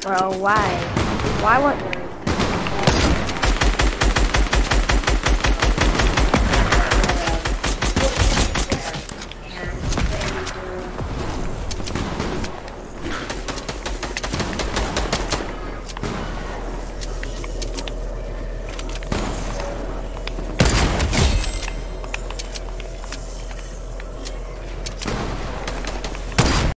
Bro, why? Why would